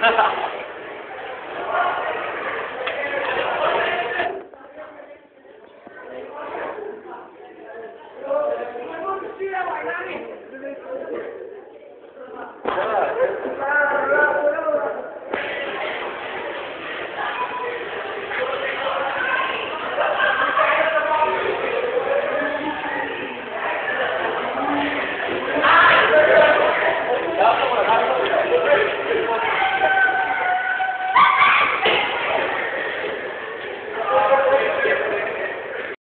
Ha ha ha.